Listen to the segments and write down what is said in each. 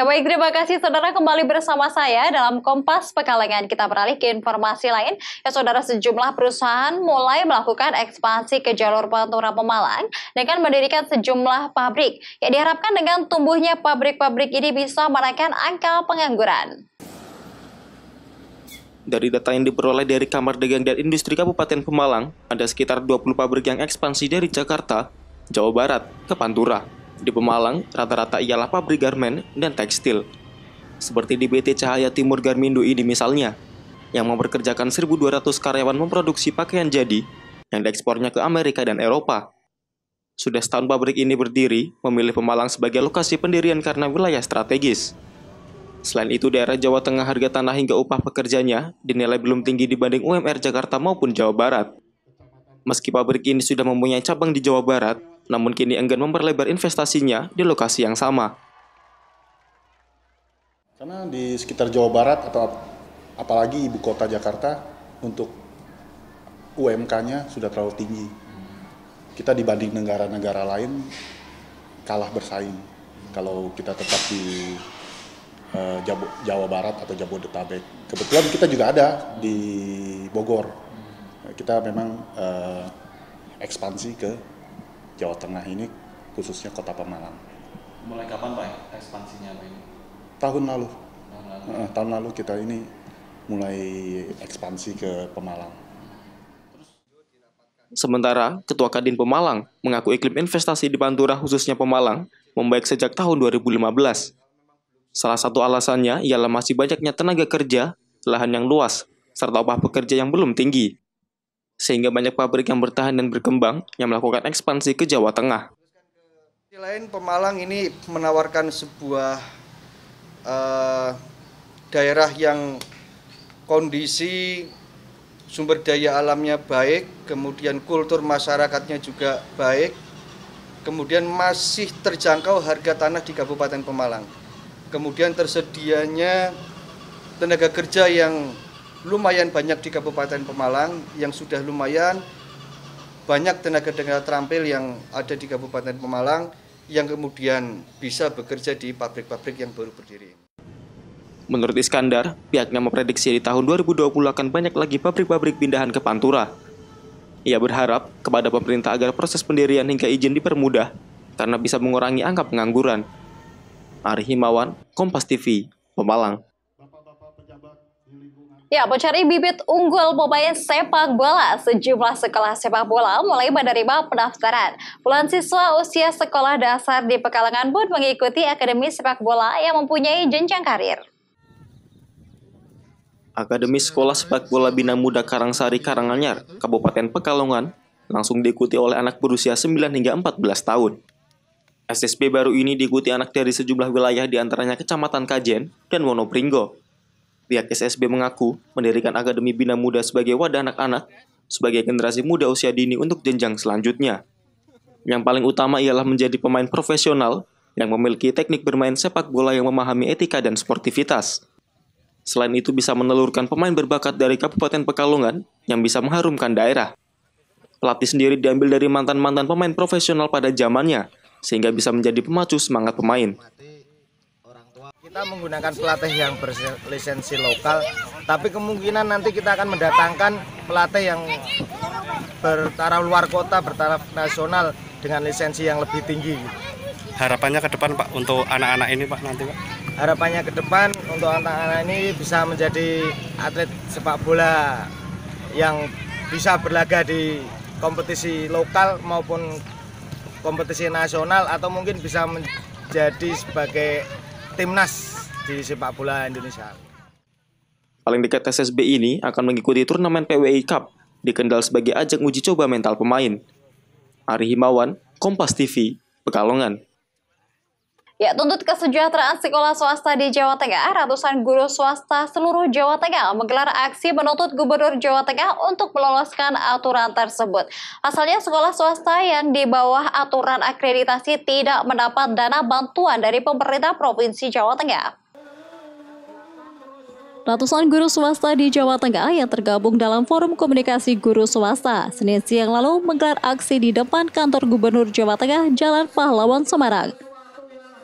Ya baik, terima kasih saudara kembali bersama saya dalam Kompas Pekalengan. Kita beralih ke informasi lain. Ya saudara, sejumlah perusahaan mulai melakukan ekspansi ke jalur Pantura Pemalang dengan mendirikan sejumlah pabrik. Ya diharapkan dengan tumbuhnya pabrik-pabrik ini bisa menekan angka pengangguran. Dari data yang diperoleh dari Kamar Dagang dan Industri Kabupaten Pemalang, ada sekitar 20 pabrik yang ekspansi dari Jakarta, Jawa Barat, ke Pantura. Di Pemalang, rata-rata ialah pabrik garmen dan tekstil. Seperti di BT Cahaya Timur Garmindo ini misalnya, yang memperkerjakan 1.200 karyawan memproduksi pakaian jadi yang diekspornya ke Amerika dan Eropa. Sudah setahun pabrik ini berdiri, memilih Pemalang sebagai lokasi pendirian karena wilayah strategis. Selain itu, daerah Jawa Tengah harga tanah hingga upah pekerjanya dinilai belum tinggi dibanding UMR Jakarta maupun Jawa Barat. Meski pabrik ini sudah mempunyai cabang di Jawa Barat, namun kini enggan memperlebar investasinya di lokasi yang sama. Karena di sekitar Jawa Barat atau apalagi ibu kota Jakarta untuk UMK-nya sudah terlalu tinggi. Kita dibanding negara-negara lain kalah bersaing. Kalau kita tetap di uh, Jawa Barat atau Jabodetabek. Kebetulan kita juga ada di Bogor. Kita memang uh, ekspansi ke Jawa Tengah ini khususnya Kota Pemalang. Mulai kapan Pak ekspansinya Pak ini? Tahun lalu. Tahun lalu. Uh, tahun lalu kita ini mulai ekspansi ke Pemalang. Sementara, Ketua Kadin Pemalang mengaku iklim investasi di Pantura khususnya Pemalang membaik sejak tahun 2015. Salah satu alasannya ialah masih banyaknya tenaga kerja, lahan yang luas, serta upah pekerja yang belum tinggi sehingga banyak pabrik yang bertahan dan berkembang yang melakukan ekspansi ke Jawa Tengah. Di lain Pemalang ini menawarkan sebuah uh, daerah yang kondisi sumber daya alamnya baik, kemudian kultur masyarakatnya juga baik, kemudian masih terjangkau harga tanah di Kabupaten Pemalang. Kemudian tersedianya tenaga kerja yang lumayan banyak di Kabupaten Pemalang yang sudah lumayan banyak tenaga-tenaga terampil yang ada di Kabupaten Pemalang yang kemudian bisa bekerja di pabrik-pabrik yang baru berdiri. Menurut Iskandar, pihaknya memprediksi di tahun 2020 akan banyak lagi pabrik-pabrik pindahan ke Pantura. Ia berharap kepada pemerintah agar proses pendirian hingga izin dipermudah karena bisa mengurangi angka pengangguran. Ari Himawan, Kompas TV, Pemalang. Ya, mencari bibit unggul pemain sepak bola, sejumlah sekolah sepak bola mulai menerima pendaftaran. Puluhan siswa usia sekolah dasar di Pekalongan pun mengikuti Akademi Sepak Bola yang mempunyai jenjang karir. Akademi Sekolah Sepak Bola Bina Muda Karangsari Karanganyar, Kabupaten Pekalongan, langsung diikuti oleh anak berusia 9 hingga 14 tahun. SSB baru ini diikuti anak dari sejumlah wilayah di antaranya Kecamatan Kajen dan Wonopringgo. Pihak SSB mengaku mendirikan Akademi Bina Muda sebagai wadah anak-anak sebagai generasi muda usia dini untuk jenjang selanjutnya. Yang paling utama ialah menjadi pemain profesional yang memiliki teknik bermain sepak bola yang memahami etika dan sportivitas. Selain itu bisa menelurkan pemain berbakat dari Kabupaten Pekalongan yang bisa mengharumkan daerah. Pelatih sendiri diambil dari mantan-mantan pemain profesional pada zamannya, sehingga bisa menjadi pemacu semangat pemain. Kita menggunakan pelatih yang berlisensi lokal, tapi kemungkinan nanti kita akan mendatangkan pelatih yang bertaraf luar kota, bertaraf nasional dengan lisensi yang lebih tinggi. Harapannya ke depan Pak untuk anak-anak ini Pak nanti Pak? Harapannya ke depan untuk anak-anak ini bisa menjadi atlet sepak bola yang bisa berlaga di kompetisi lokal maupun kompetisi nasional atau mungkin bisa menjadi sebagai timnas di sepak bola Indonesia. Paling dekat SSB ini akan mengikuti turnamen PWI Cup di Kendal sebagai ajang uji coba mental pemain. Ari Himawan, Kompas TV, Pekalongan. Ya, tuntut kesejahteraan sekolah swasta di Jawa Tengah, ratusan guru swasta seluruh Jawa Tengah menggelar aksi menuntut Gubernur Jawa Tengah untuk meloloskan aturan tersebut. Asalnya sekolah swasta yang di bawah aturan akreditasi tidak mendapat dana bantuan dari pemerintah Provinsi Jawa Tengah. Ratusan guru swasta di Jawa Tengah yang tergabung dalam Forum Komunikasi Guru Swasta Senin siang lalu menggelar aksi di depan kantor Gubernur Jawa Tengah Jalan Pahlawan Semarang.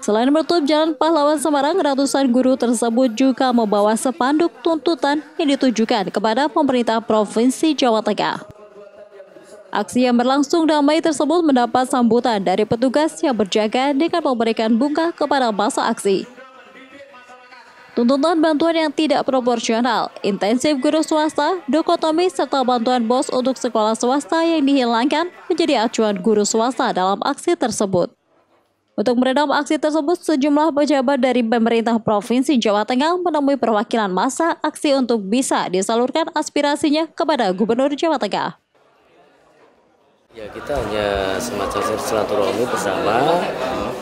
Selain menutup Jalan Pahlawan Semarang, ratusan guru tersebut juga membawa sepanduk tuntutan yang ditujukan kepada pemerintah Provinsi Jawa Tengah. Aksi yang berlangsung damai tersebut mendapat sambutan dari petugas yang berjaga dengan memberikan bunga kepada masa aksi. Tuntutan bantuan yang tidak proporsional, intensif guru swasta, dokotomi, serta bantuan bos untuk sekolah swasta yang dihilangkan menjadi acuan guru swasta dalam aksi tersebut. Untuk meredam aksi tersebut, sejumlah pejabat dari pemerintah Provinsi Jawa Tengah menemui perwakilan masa aksi untuk bisa disalurkan aspirasinya kepada Gubernur Jawa Tengah. Ya kita hanya semacam silaturahmi bersama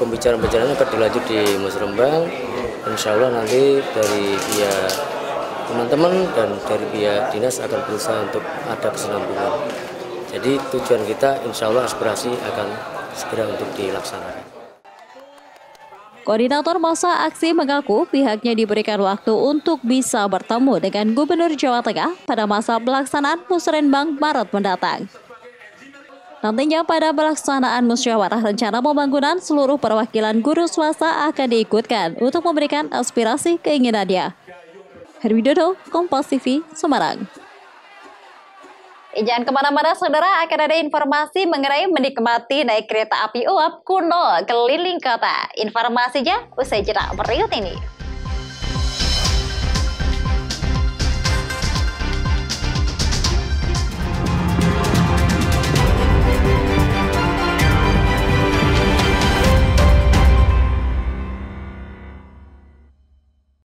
pembicaraan-pembicaraan akan dilanjut di Musrembang. Insya Allah nanti dari pihak teman-teman dan dari pihak dinas akan berusaha untuk ada kesinambungan. Jadi tujuan kita insya Allah aspirasi akan segera untuk dilaksanakan. Koordinator masa aksi mengaku pihaknya diberikan waktu untuk bisa bertemu dengan Gubernur Jawa Tengah pada masa pelaksanaan musrenbang Maret mendatang. Nantinya pada pelaksanaan musyawarah rencana pembangunan seluruh perwakilan guru swasta akan diikutkan untuk memberikan aspirasi keinginannya. Herwidodo, Kompas TV, Semarang. Jangan ke mana-mana saudara akan ada informasi mengenai menikmati naik kereta api uap kuno keliling kota. Informasinya usai jeda berikut ini.